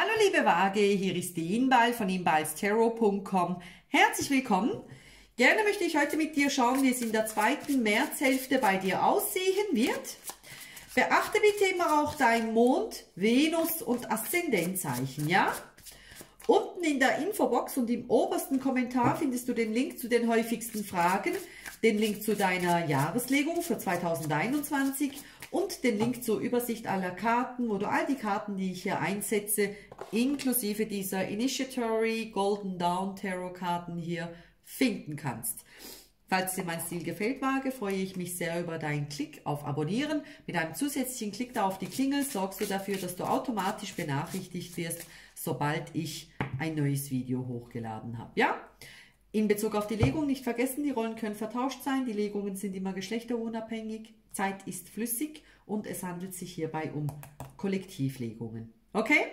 Hallo liebe Waage, hier ist die Inbal von inbalstarot.com. Herzlich willkommen. Gerne möchte ich heute mit dir schauen, wie es in der zweiten Märzhälfte bei dir aussehen wird. Beachte bitte immer auch dein Mond, Venus und Aszendentzeichen, ja? Unten in der Infobox und im obersten Kommentar findest du den Link zu den häufigsten Fragen, den Link zu deiner Jahreslegung für 2021 und den Link zur Übersicht aller Karten, wo du all die Karten, die ich hier einsetze, inklusive dieser Initiatory Golden Dawn Tarot Karten hier finden kannst. Falls dir mein Stil gefällt, Waage, freue ich mich sehr über deinen Klick auf Abonnieren. Mit einem zusätzlichen Klick da auf die Klingel sorgst du dafür, dass du automatisch benachrichtigt wirst, sobald ich ein neues Video hochgeladen habe. Ja? In Bezug auf die Legung nicht vergessen, die Rollen können vertauscht sein, die Legungen sind immer geschlechterunabhängig, Zeit ist flüssig und es handelt sich hierbei um Kollektivlegungen. Okay?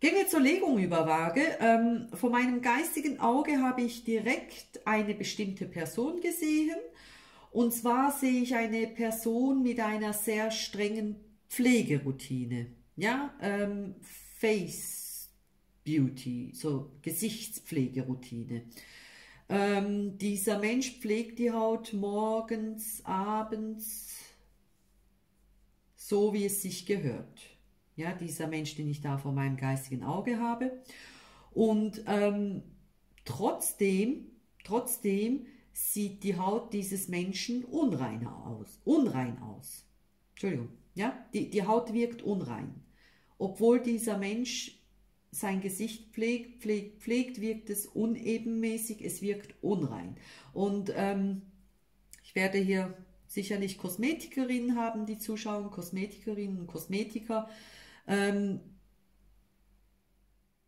Gehen wir zur Legung über Waage. Ähm, von meinem geistigen Auge habe ich direkt eine bestimmte Person gesehen. Und zwar sehe ich eine Person mit einer sehr strengen Pflegeroutine. Ja, ähm, Face Beauty, so Gesichtspflegeroutine. Ähm, dieser Mensch pflegt die Haut morgens, abends, so wie es sich gehört. Ja, dieser Mensch, den ich da vor meinem geistigen Auge habe. Und ähm, trotzdem, trotzdem sieht die Haut dieses Menschen unrein aus. Unrein aus. Entschuldigung. Ja, die, die Haut wirkt unrein. Obwohl dieser Mensch sein Gesicht pflegt, pflegt, pflegt, wirkt es unebenmäßig, es wirkt unrein. Und ähm, ich werde hier sicherlich Kosmetikerinnen haben, die zuschauen, Kosmetikerinnen und Kosmetiker. Ähm,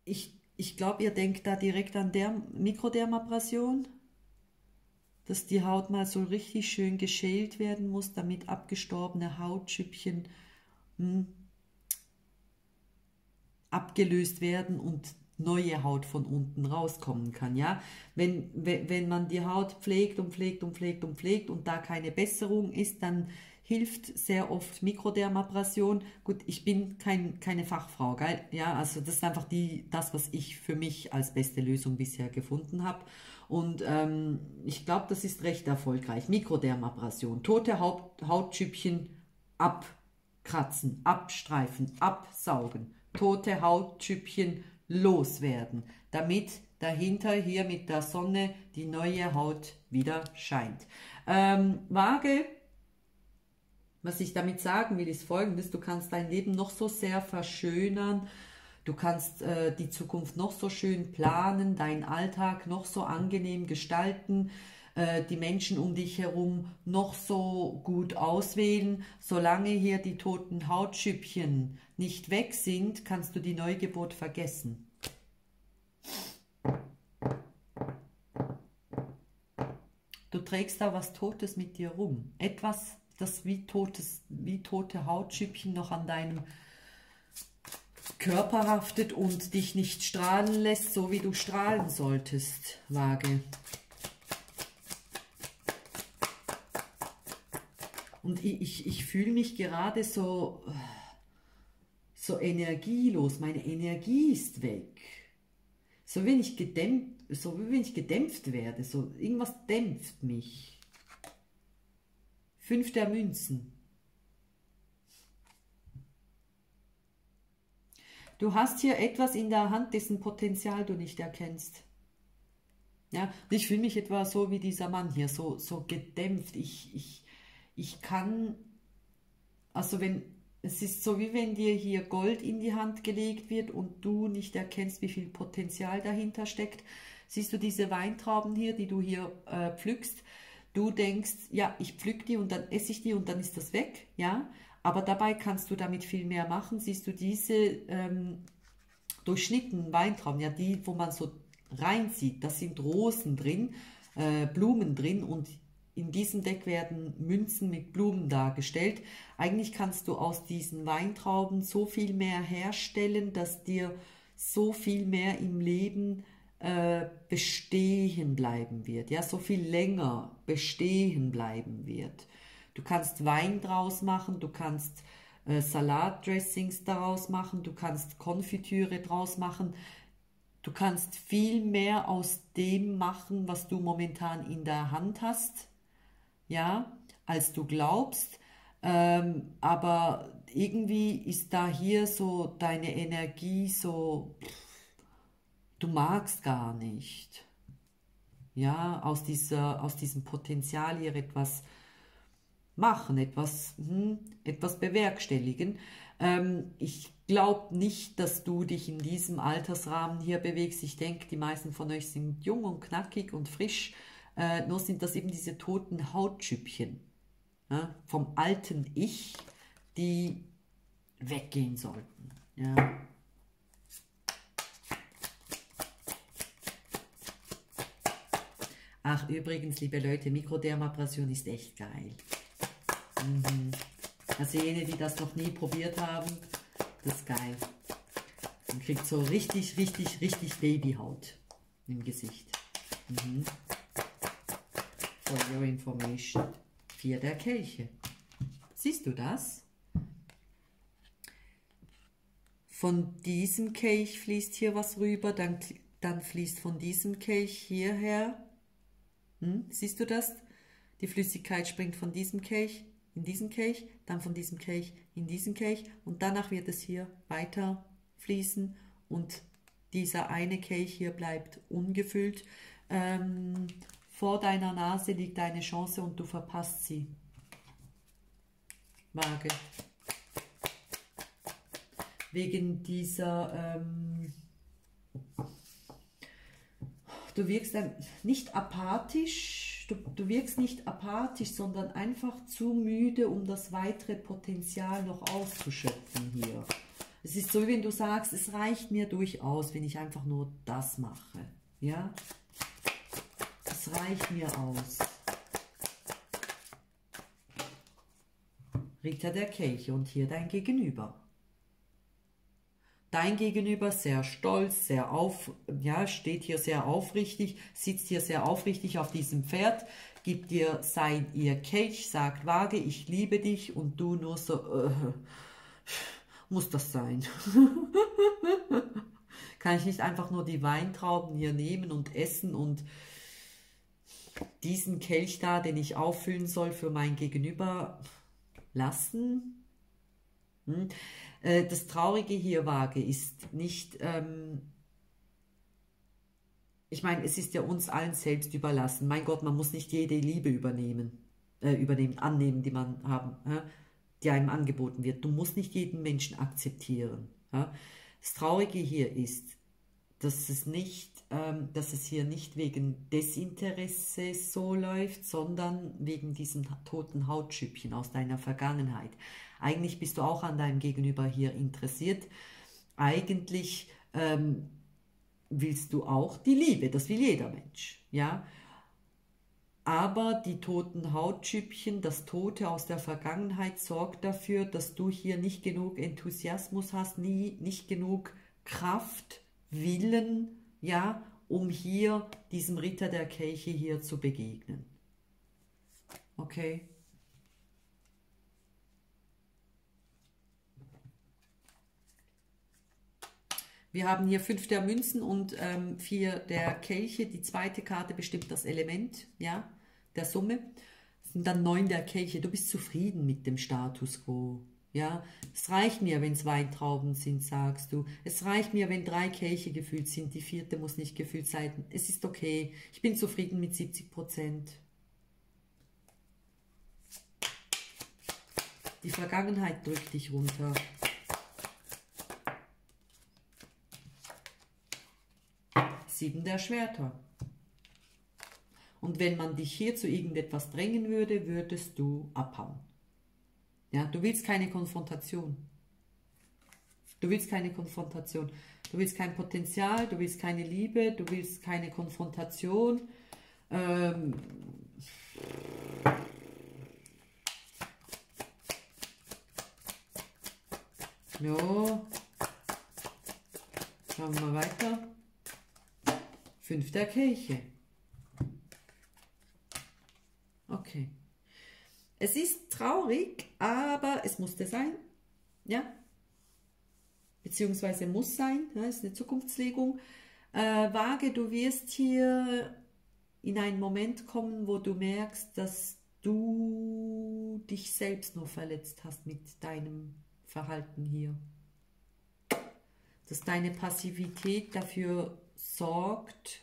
ich ich glaube, ihr denkt da direkt an der Mikrodermabrasion, dass die Haut mal so richtig schön geschält werden muss, damit abgestorbene Hautschüppchen hm, abgelöst werden und neue Haut von unten rauskommen kann, ja. Wenn, wenn man die Haut pflegt und pflegt und pflegt und pflegt und da keine Besserung ist, dann hilft sehr oft Mikrodermabrasion. Gut, ich bin kein, keine Fachfrau, geil? Ja, also das ist einfach die, das, was ich für mich als beste Lösung bisher gefunden habe. Und ähm, ich glaube, das ist recht erfolgreich. Mikrodermabrasion, tote Haut, Hautschüppchen abkratzen, abstreifen, absaugen tote Hautschüppchen loswerden, damit dahinter hier mit der Sonne die neue Haut wieder scheint. Ähm, Waage, was ich damit sagen will, ist folgendes, du kannst dein Leben noch so sehr verschönern, du kannst äh, die Zukunft noch so schön planen, deinen Alltag noch so angenehm gestalten, äh, die Menschen um dich herum noch so gut auswählen. Solange hier die toten Hautschüppchen nicht weg sind, kannst du die Neugeburt vergessen. Du trägst da was Totes mit dir rum. Etwas, das wie, totes, wie tote Hautschüppchen noch an deinem Körper haftet und dich nicht strahlen lässt, so wie du strahlen solltest, Waage. Und ich, ich, ich fühle mich gerade so, so energielos. Meine Energie ist weg. So wenn ich gedämpft, so wie wenn ich gedämpft werde. So irgendwas dämpft mich. Fünf der Münzen. Du hast hier etwas in der Hand, dessen Potenzial du nicht erkennst. Ja, ich fühle mich etwa so wie dieser Mann hier, so, so gedämpft. Ich, ich, ich kann, also wenn, es ist so wie wenn dir hier Gold in die Hand gelegt wird und du nicht erkennst, wie viel Potenzial dahinter steckt. Siehst du diese Weintrauben hier, die du hier äh, pflückst? Du denkst, ja, ich pflück die und dann esse ich die und dann ist das weg, ja. Aber dabei kannst du damit viel mehr machen. Siehst du diese ähm, durchschnittenen Weintrauben, ja, die, wo man so reinzieht, da sind Rosen drin, äh, Blumen drin und in diesem Deck werden Münzen mit Blumen dargestellt. Eigentlich kannst du aus diesen Weintrauben so viel mehr herstellen, dass dir so viel mehr im Leben äh, bestehen bleiben wird, ja, so viel länger bestehen bleiben wird. Du kannst Wein draus machen, du kannst äh, Salatdressings daraus machen, du kannst Konfitüre draus machen, du kannst viel mehr aus dem machen, was du momentan in der Hand hast, ja, als du glaubst. Ähm, aber irgendwie ist da hier so deine Energie so, du magst gar nicht. Ja, aus, dieser, aus diesem Potenzial hier etwas machen, etwas, hm, etwas bewerkstelligen. Ähm, ich glaube nicht, dass du dich in diesem Altersrahmen hier bewegst. Ich denke, die meisten von euch sind jung und knackig und frisch. Äh, nur sind das eben diese toten Hautschüppchen ja, vom alten Ich, die weggehen sollten. Ja. Ach, übrigens, liebe Leute, Mikrodermabrasion ist echt geil. Mhm. Also jene, die das noch nie probiert haben, das ist geil. Man kriegt so richtig, richtig, richtig Babyhaut im Gesicht. Mhm. For your information. Vier der Kelche. Siehst du das? Von diesem Kelch fließt hier was rüber, dann, dann fließt von diesem Kelch hierher. Hm? Siehst du das? Die Flüssigkeit springt von diesem Kelch in diesen Kelch, dann von diesem Kelch in diesen Kelch und danach wird es hier weiter fließen und dieser eine Kelch hier bleibt ungefüllt. Ähm, vor deiner Nase liegt eine Chance und du verpasst sie. Waage. Wegen dieser, ähm, du wirkst nicht apathisch, du, du wirkst nicht apathisch, sondern einfach zu müde, um das weitere Potenzial noch auszuschöpfen hier. Es ist so, wenn du sagst, es reicht mir durchaus, wenn ich einfach nur das mache. Ja? Es reicht mir aus. Richter der Kelche und hier dein Gegenüber dein Gegenüber sehr stolz, sehr auf, ja, steht hier sehr aufrichtig, sitzt hier sehr aufrichtig auf diesem Pferd, gibt dir sein ihr Kelch, sagt vage, ich liebe dich und du nur so, äh, muss das sein? Kann ich nicht einfach nur die Weintrauben hier nehmen und essen und diesen Kelch da, den ich auffüllen soll für mein Gegenüber, lassen? Hm? Äh, das Traurige hier, Waage, ist nicht, ähm, ich meine, es ist ja uns allen selbst überlassen. Mein Gott, man muss nicht jede Liebe übernehmen, äh, übernehmen, annehmen, die man haben, äh, die einem angeboten wird. Du musst nicht jeden Menschen akzeptieren. Äh. Das Traurige hier ist, dass es nicht, dass es hier nicht wegen Desinteresse so läuft, sondern wegen diesen toten Hautschüppchen aus deiner Vergangenheit. Eigentlich bist du auch an deinem Gegenüber hier interessiert. Eigentlich ähm, willst du auch die Liebe, das will jeder Mensch, ja. Aber die toten Hautschüppchen, das Tote aus der Vergangenheit sorgt dafür, dass du hier nicht genug Enthusiasmus hast, nie, nicht genug Kraft, Willen, ja, um hier diesem Ritter der Kelche hier zu begegnen. Okay? Wir haben hier fünf der Münzen und ähm, vier der Kelche. Die zweite Karte bestimmt das Element ja, der Summe. Das sind dann neun der Kelche. Du bist zufrieden mit dem Status quo. Ja, es reicht mir, wenn es Weintrauben sind, sagst du. Es reicht mir, wenn drei Kelche gefüllt sind. Die vierte muss nicht gefüllt sein. Es ist okay. Ich bin zufrieden mit 70 Prozent. Die Vergangenheit drückt dich runter. Sieben der Schwerter. Und wenn man dich hier zu irgendetwas drängen würde, würdest du abhauen. Ja, du willst keine Konfrontation. Du willst keine Konfrontation. Du willst kein Potenzial, du willst keine Liebe, du willst keine Konfrontation. Ähm, ja. Schauen wir mal weiter. Fünfter Kirche. Okay. Es ist traurig, aber es musste sein. Ja? Beziehungsweise muss sein, ja, ist eine Zukunftslegung. Äh, Waage, du wirst hier in einen Moment kommen, wo du merkst, dass du dich selbst nur verletzt hast mit deinem Verhalten hier. Dass deine Passivität dafür sorgt,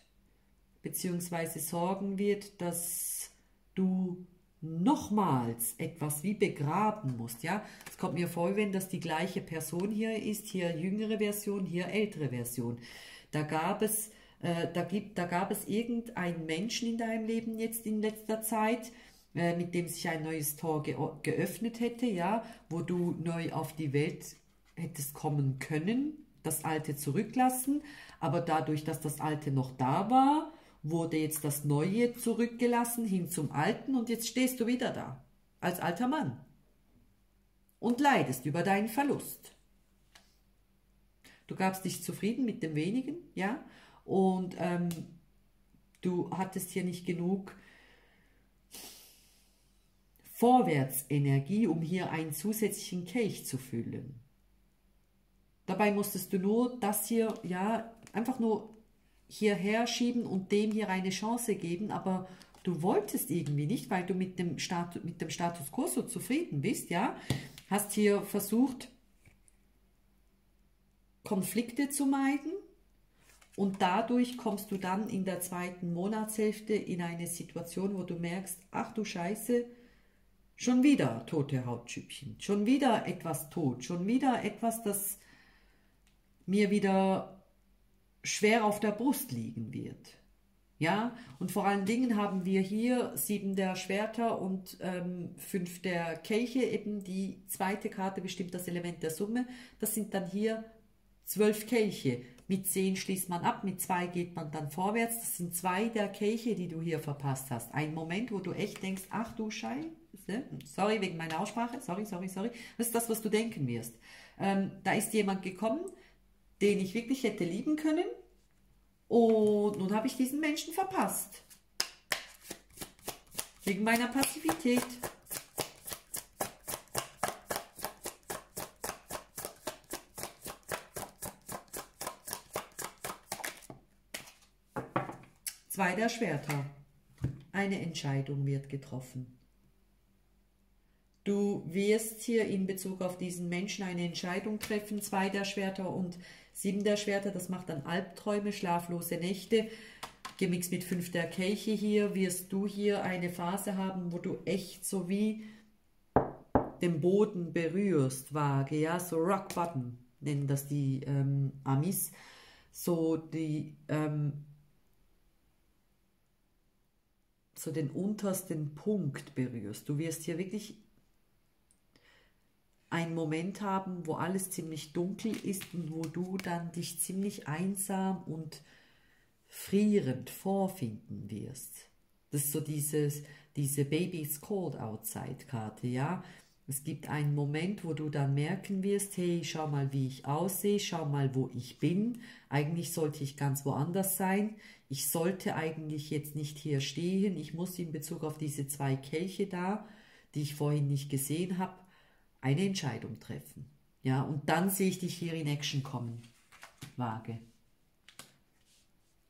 beziehungsweise sorgen wird, dass du nochmals etwas wie begraben musst, ja. Es kommt mir vor, wenn das die gleiche Person hier ist, hier jüngere Version, hier ältere Version. Da gab es, äh, da gibt, da gab es irgendeinen Menschen in deinem Leben jetzt in letzter Zeit, äh, mit dem sich ein neues Tor ge geöffnet hätte, ja, wo du neu auf die Welt hättest kommen können, das Alte zurücklassen, aber dadurch, dass das Alte noch da war, wurde jetzt das Neue zurückgelassen hin zum Alten und jetzt stehst du wieder da, als alter Mann und leidest über deinen Verlust. Du gabst dich zufrieden mit dem Wenigen, ja, und ähm, du hattest hier nicht genug Vorwärtsenergie, um hier einen zusätzlichen Kelch zu füllen. Dabei musstest du nur das hier, ja, einfach nur hierher schieben und dem hier eine Chance geben, aber du wolltest irgendwie nicht, weil du mit dem, Stat mit dem Status quo so zufrieden bist, ja, hast hier versucht, Konflikte zu meiden und dadurch kommst du dann in der zweiten Monatshälfte in eine Situation, wo du merkst, ach du Scheiße, schon wieder tote Hautschüppchen, schon wieder etwas tot, schon wieder etwas, das mir wieder schwer auf der Brust liegen wird. Ja, und vor allen Dingen haben wir hier sieben der Schwerter und ähm, fünf der Kelche, eben die zweite Karte bestimmt das Element der Summe. Das sind dann hier zwölf Kelche. Mit zehn schließt man ab, mit zwei geht man dann vorwärts. Das sind zwei der Kelche, die du hier verpasst hast. Ein Moment, wo du echt denkst, ach du Scheiße, sorry wegen meiner Aussprache, sorry, sorry, sorry. Das ist das, was du denken wirst. Ähm, da ist jemand gekommen, den ich wirklich hätte lieben können. Und nun habe ich diesen Menschen verpasst. Wegen meiner Passivität. Zwei der Schwerter. Eine Entscheidung wird getroffen. Du wirst hier in Bezug auf diesen Menschen eine Entscheidung treffen, zwei der Schwerter und sieben der Schwerter, das macht dann Albträume, schlaflose Nächte. Gemixt mit fünf der Kelche hier wirst du hier eine Phase haben, wo du echt so wie den Boden berührst, vage, ja, so Rock Button nennen das die ähm, Amis, so die ähm, so den untersten Punkt berührst. Du wirst hier wirklich einen Moment haben, wo alles ziemlich dunkel ist und wo du dann dich ziemlich einsam und frierend vorfinden wirst. Das ist so dieses, diese Baby's Cold Outside Karte, ja. Es gibt einen Moment, wo du dann merken wirst, hey, schau mal, wie ich aussehe, schau mal, wo ich bin. Eigentlich sollte ich ganz woanders sein. Ich sollte eigentlich jetzt nicht hier stehen. Ich muss in Bezug auf diese zwei Kelche da, die ich vorhin nicht gesehen habe, eine Entscheidung treffen. Ja, und dann sehe ich dich hier in Action kommen. Waage.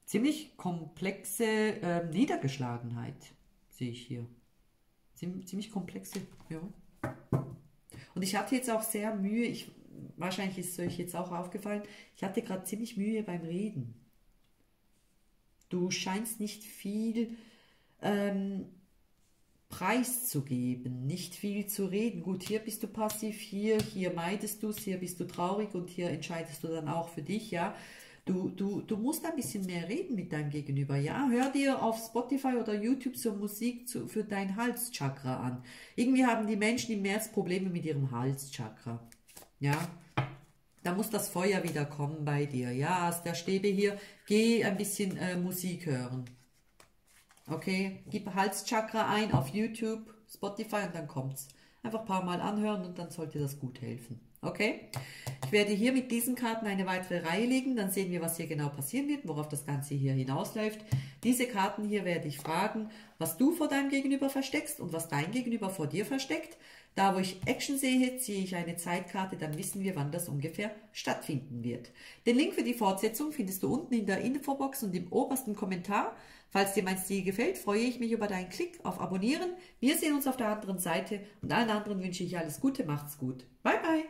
Ziemlich komplexe äh, Niedergeschlagenheit sehe ich hier. Ziem ziemlich komplexe, ja. Und ich hatte jetzt auch sehr Mühe, ich, wahrscheinlich ist es euch jetzt auch aufgefallen, ich hatte gerade ziemlich Mühe beim Reden. Du scheinst nicht viel ähm, preiszugeben, nicht viel zu reden. Gut, hier bist du passiv, hier, hier meidest du es, hier bist du traurig und hier entscheidest du dann auch für dich, ja. Du, du, du musst ein bisschen mehr reden mit deinem Gegenüber, ja. Hör dir auf Spotify oder YouTube so Musik zu, für dein Halschakra an. Irgendwie haben die Menschen im März Probleme mit ihrem Halschakra, ja. Da muss das Feuer wieder kommen bei dir, ja. Aus der Stäbe hier, geh ein bisschen äh, Musik hören. Okay, gib Halschakra ein auf YouTube, Spotify und dann kommt's. Einfach ein paar Mal anhören und dann sollte das gut helfen. Okay? Ich werde hier mit diesen Karten eine weitere Reihe legen, dann sehen wir, was hier genau passieren wird, worauf das Ganze hier hinausläuft. Diese Karten hier werde ich fragen, was du vor deinem Gegenüber versteckst und was dein Gegenüber vor dir versteckt. Da, wo ich Action sehe, ziehe ich eine Zeitkarte, dann wissen wir, wann das ungefähr stattfinden wird. Den Link für die Fortsetzung findest du unten in der Infobox und im obersten Kommentar. Falls dir mein Stil gefällt, freue ich mich über deinen Klick auf Abonnieren. Wir sehen uns auf der anderen Seite und allen anderen wünsche ich alles Gute, macht's gut. Bye bye!